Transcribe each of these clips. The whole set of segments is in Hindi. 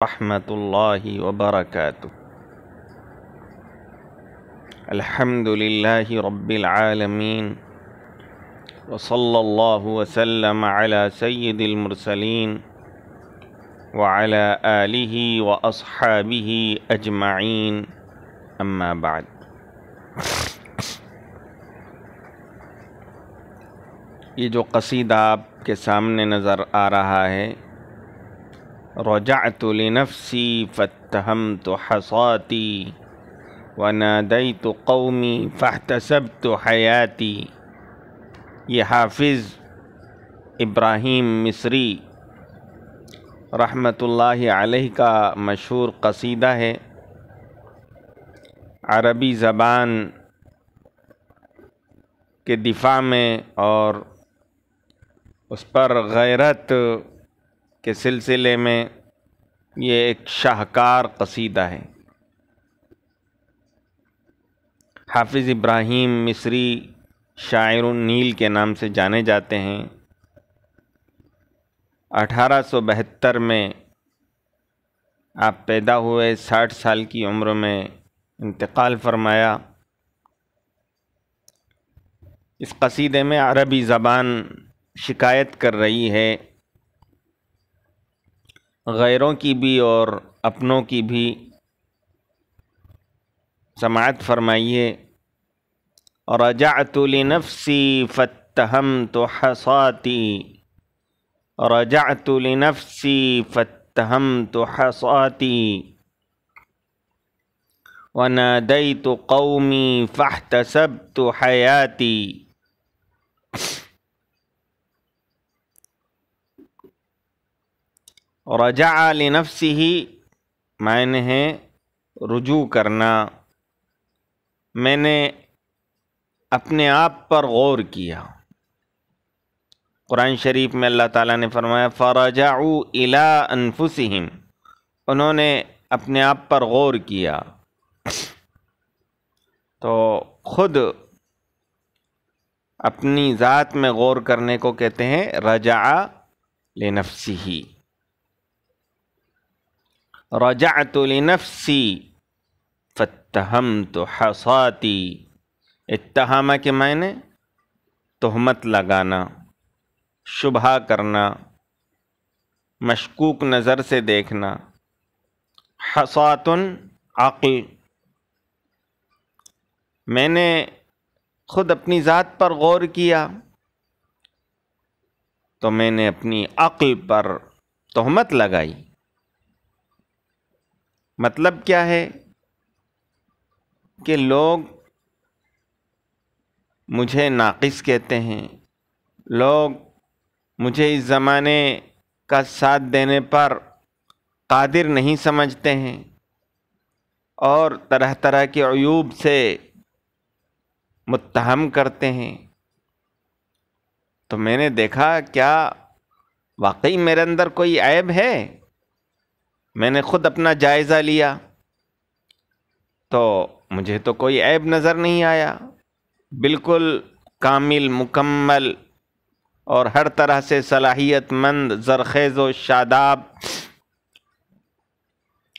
रहमतुल्लाहि वबरकातुह अल्हम्दुलिल्लाहि रब्बिल आलमीन वसल्लल्लाहु वसल्लम अला सय्यिदिल मुरसलीन वअला आलिहि व अस्हाबिहि अजमाइन अम्मा बाद ये जो कसीदा आपके सामने नज़र आ रहा है रजात नफ़सी फ़तहम तो हसाती व तो कौमी फ़ाहतसब तो हयाती ये हाफिज़ इब्राहीम मिस्री रहमतुल्लाहि अलैहि का मशहूर कसीदा है अरबी ज़बान के दिफा में और उस पर गैरत के सिलसिले में ये एक शाहकार कसीदा है। हाफिज़ इब्राहिम मिस्री शायर नील के नाम से जाने जाते हैं। अठारह सौ बहत्तर में आप पैदा हुए, साठ साल की उम्र में इंतकाल फरमाया। इस कसीदे में अरबी ज़बान शिकायत कर रही है गैरों की भी और अपनों की भी समात फरमाइए। रजातुल नफसी फ़तहम तो हसाती रजातुल नफसी फ़तहम तो हसाती वनादई तो कौमी फ़ाहतसब तो हयाती। रजा नफसी ही मायने है रुजू करना। मैंने अपने आप पर गौर किया। कुरान शरीफ में अल्लाह ताला ने फरमाया, फ़रजाऊ इला अनफुसिहिम। उन्होंने अपने आप पर गौर किया। तो खुद अपनी ज़ात में गौर करने को कहते हैं रजा ले नफसी ही रजात नफसी फ़तहम तो हसाती। इतहामा के मायने तहमत लगाना, शुभा करना, मशकूक नज़र से देखना। हसातुन अक़ल। मैंने खुद अपनी ज़ात पर गौर किया तो मैंने अपनी अक़ल पर तहमत लगाई। मतलब क्या है कि लोग मुझे नाकिस कहते हैं। लोग मुझे इस ज़माने का साथ देने पर कादिर नहीं समझते हैं और तरह तरह के अयूब से मुत्तहम करते हैं। तो मैंने देखा, क्या वाकई मेरे अंदर कोई ऐब है? मैंने खुद अपना जायज़ा लिया। तो मुझे तो कोई ऐब नज़र नहीं आया। बिल्कुल कामिल, मुकम्मल और हर तरह से सलाहियतमंद, ज़रखेज़ व शादाब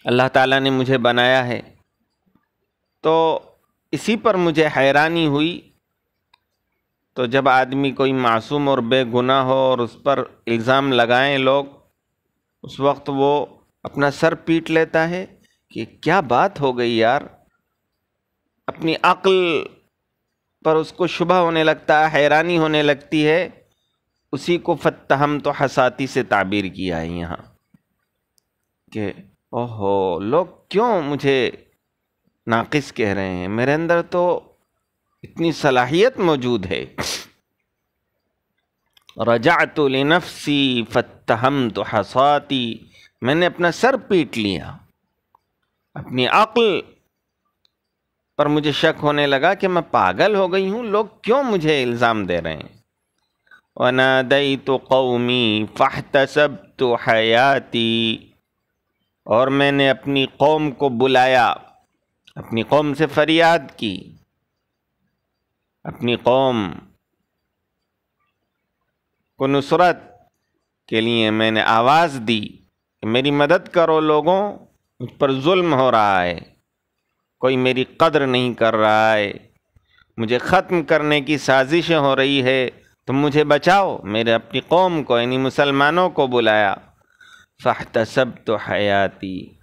अल्लाह ताला ने मुझे बनाया है। तो इसी पर मुझे हैरानी हुई। तो जब आदमी कोई मासूम और बेगुनाह हो और उस पर इल्ज़ाम लगाएँ लोग, उस वक्त वो अपना सर पीट लेता है कि क्या बात हो गई यार। अपनी अक्ल पर उसको शुभ होने लगता है, हैरानी होने लगती है। उसी को फतहम तो हसाती से ताबीर किया है यहाँ। कि, ओहो, लोग क्यों मुझे नाकिस कह रहे हैं? मेरे अंदर तो इतनी सलाहियत मौजूद है। रजात नफसी फतहम तो हसाती मैंने अपना सर पीट लिया। अपनी अक्ल। पर मुझे शक होने लगा कि मैं पागल हो गई हूँ। लोग क्यों मुझे इल्ज़ाम दे रहे हैं? वनादई तो कौमी फ़ाहतसब तो हयाती। और मैंने अपनी कौम को बुलाया। अपनी कौम से फरियाद की। अपनी कौम को नुसरत के लिए मैंने आवाज़ दी। मेरी मदद करो लोगों मुझ पर जुल्म हो रहा है। कोई मेरी कदर नहीं कर रहा है। मुझे ख़त्म करने की साजिशें हो रही है। तुम मुझे बचाओ। मेरे अपनी कौम को, यानी मुसलमानों को बुलाया। फ़ाहतसब तो हयाती।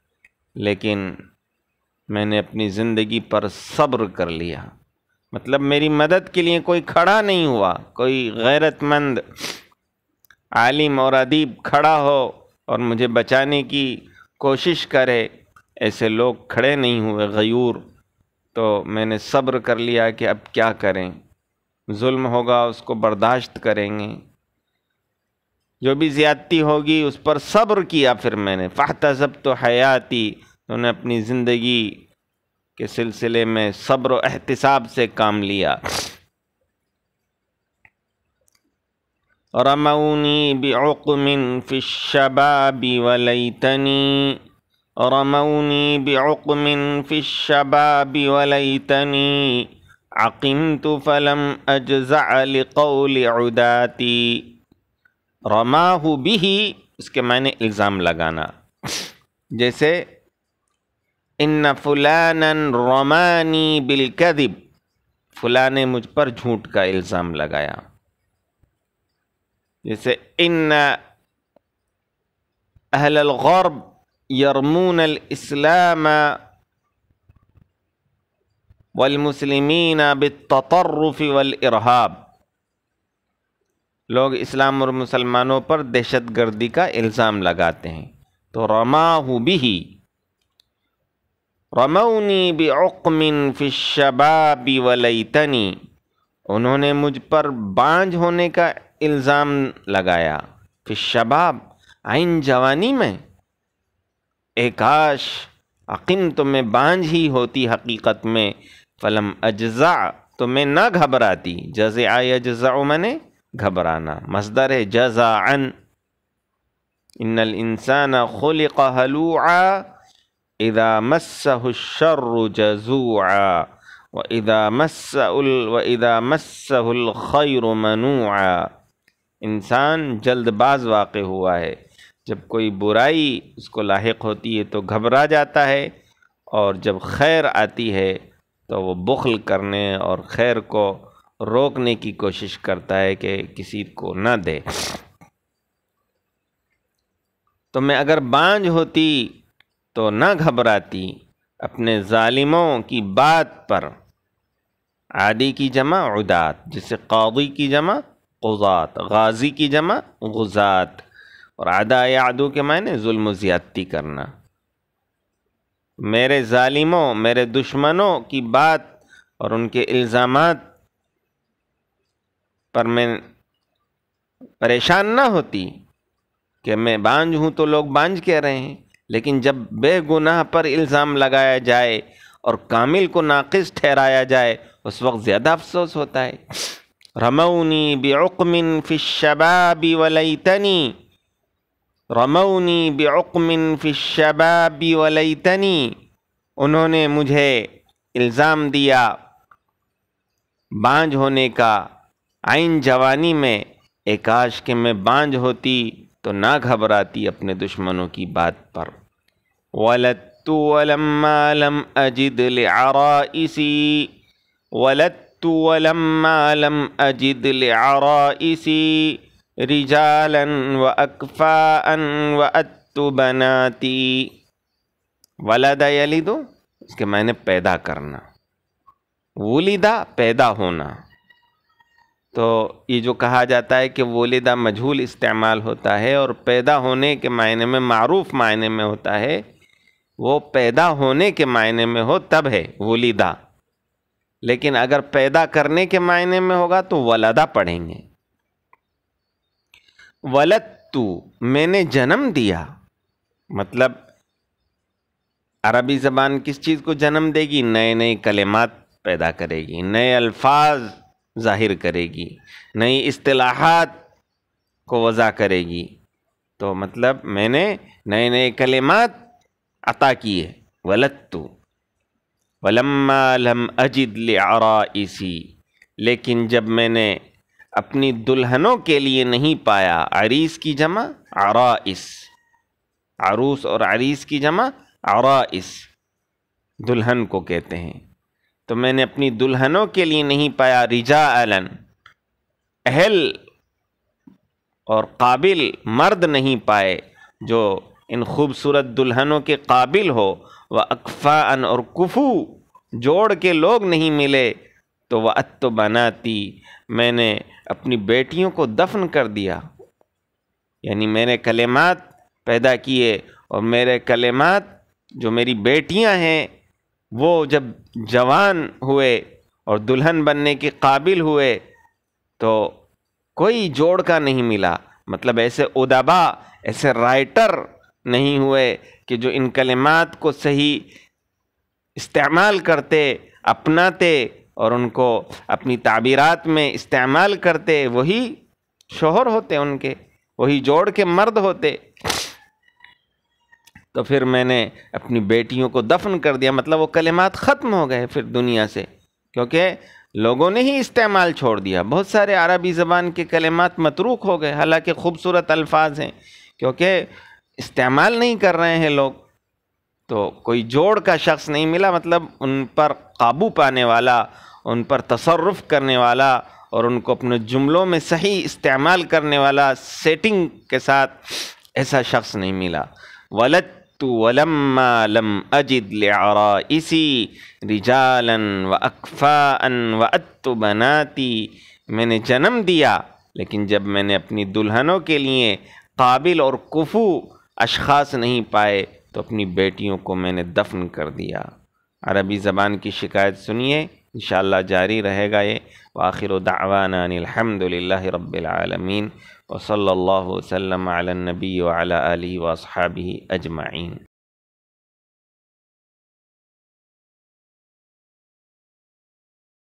लेकिन मैंने अपनी ज़िंदगी पर सब्र कर लिया। मतलब मेरी मदद के लिए कोई खड़ा नहीं हुआ। कोई गैरतमंद, आलिम और अदीब खड़ा हो। और मुझे बचाने की कोशिश करे, ऐसे लोग खड़े नहीं हुए, गयूर। तो मैंने सब्र कर लिया कि अब क्या करें। जुल्म होगा, उसको बर्दाश्त करेंगे। जो भी ज़्यादती होगी, उस पर सब्र किया फिर मैंने। फ़ाहता जब तो हयाती, उन्होंने अपनी ज़िंदगी के सिलसिले में सब्र एहतिसाब से काम लिया। रमऊनी बेअक़मिन फ़िशबाबी वलैतनी रमऊनी बेअक़मिन फ़िशबाबी वलैतनी अकिम तो फ़लम अजज़ालकौल उदाती रमाहु बिही इसके मैंने इल्ज़ाम लगाना। जैसे इन फ़ुलानन रमानी बिलकदिब फ़ुला ने मुझ पर झूठ का इल्ज़ाम लगाया। जैसे इन अहल गरब यरमून इस्लाम वलमुसलिमीन बितरफ़ वलरहाब लोग इस्लाम और मुसलमानों पर दहशत गर्दी का इल्ज़ाम लगाते हैं तो रमाहू बिही रमौनी बेअक़मिन फ़िशबाबी वलैतनी उन्होंने मुझ पर बांझ होने का इल्ज़ाम लगाया फिर शबाब आइन जवानी में एकाश अकिम तो मैं बांझ ही होती हकीकत में, फलम अज्जा तो मैं ना घबराती। जज आय अज्जा मैंने घबराना। मजदर है जजा अन इन्नल इंसान खुलिक हलूआ, इदा मस्सहुशर जजूआ, व इदा मस्सउल, व इदा मस्सहुल खैर मनूआ। इंसान जल्दबाज वाक़ हुआ है। जब कोई बुराई उसको लाक होती है तो घबरा जाता है और जब खैर आती है तो वो बुखल करने और खैर को रोकने की कोशिश करता है कि किसी को ना दे। तो मैं अगर बांझ होती तो ना घबराती। अपने ालिमों की बात पर, आदि की जमा, उदात, जिसे कौदी की जमा ग़ुज़ात, गाजी की जमा गुज़ात। और आदा यादू के मायने जुल्म ज़्यादती करना। मेरे ालिमों मेरे दुश्मनों की बात और उनके इल्ज़ाम पर मैं परेशान ना होती कि मैं बांझ हूँ तो लोग बांझ कह रहे हैं। लेकिन जब बेगुनाह पर इल्ज़ाम लगाया जाए और कामिल को नाकिस ठहराया जाए, उस वक्त ज़्यादा अफसोस होता है। रमौनी बेअक़मिन फ़िशबाबी वलैतनी। रमौनी बेअक़मिन फ़िशबाबी वलैतनी। उन्होंने मुझे इल्ज़ाम दिया बांझ होने का। आइन जवानी में एकाश के मैं बांझ होती तो ना घबराती अपने दुश्मनों की बात पर। वलत्तु वलम्मा लम अजिद लिआराइसी वलत लराइसी रिजालन व अकफ़ाअन व अत्तु बनाती यलिदो इसके मैंने पैदा करना। वलिदा पैदा होना। तो ये जो कहा जाता है कि वलिदा मजहूल इस्तेमाल होता है और पैदा होने के मायने में, मारूफ मायने में होता है, वो पैदा होने के मायने में हो तब है वलिदा। लेकिन अगर पैदा करने के मायने में होगा तो वलदा पढ़ेंगे। वलत्तु, मैंने जन्म दिया। मतलब अरबी ज़बान किस चीज़ को जन्म देगी? नए नए कलेमात पैदा करेगी, नए अल्फाज ज़ाहिर करेगी, नई असलाहत को वज़ा करेगी। तो मतलब मैंने नए नए कलेमात अता किए, वलत्तु। वलम्मा लम अजिद इसी लेकिन जब मैंने अपनी दुल्हनों के लिए नहीं पाया, अरीस की जमा, आराइस। आरूस और आरीस की जमा, आराइस। दुल्हन को कहते हैं तो मैंने अपनी दुल्हनों के लिए नहीं पाया रिजा अलन अहल और काबिल मर्द नहीं पाए, जो इन खूबसूरत दुल्हनों के काबिल हो व अकफ़ान और कुफू, जोड़ के लोग नहीं मिले तो वह अत बनाती, मैंने अपनी बेटियों को दफन कर दिया। यानी मेरे कलेमात पैदा किए और मेरे कलेमात जो मेरी बेटियाँ हैं, वो जब जवान हुए और दुल्हन बनने के काबिल हुए तो कोई जोड़ का नहीं मिला। मतलब ऐसे उदबा, ऐसे राइटर नहीं हुए कि जो इन कलिमात को सही इस्तेमाल करते, अपनाते और उनको अपनी ताबीरात में इस्तेमाल करते, वही शोहर होते उनके, वही जोड़ के मर्द होते। तो फिर मैंने अपनी बेटियों को दफन कर दिया मतलब वो कलिमात ख़त्म हो गए फिर दुनिया से, क्योंकि लोगों ने ही इस्तेमाल छोड़ दिया। बहुत सारे अरबी ज़बान के कलिमात मतरूक हो गए, हालाँकि खूबसूरत अल्फाज हैं, क्योंकि इस्तेमाल नहीं कर रहे हैं लोग। तो कोई जोड़ का शख्स नहीं मिला मतलब उन पर काबू पाने वाला, उन पर तसरफ़ करने वाला और उनको अपने जुमलों में सही इस्तेमाल करने वाला सेटिंग के साथ ऐसा शख्स नहीं मिला। वलत तो वलम्मा लम अजिद इसी रिजालन व अकफ़ान व अत्तु बनाती। मैंने जन्म दिया, लेकिन जब मैंने अपनी दुल्हनों के लिए काबिल और कुफू अशख़ास नहीं पाए तो अपनी बेटियों को मैंने दफन कर दिया। अरबी ज़बान की शिकायत सुनिए इन जारी रहेगा ये। आखिर दावाना रबालमीन वसल्ला वसलम नबी वाली वसहाबी अजमाइन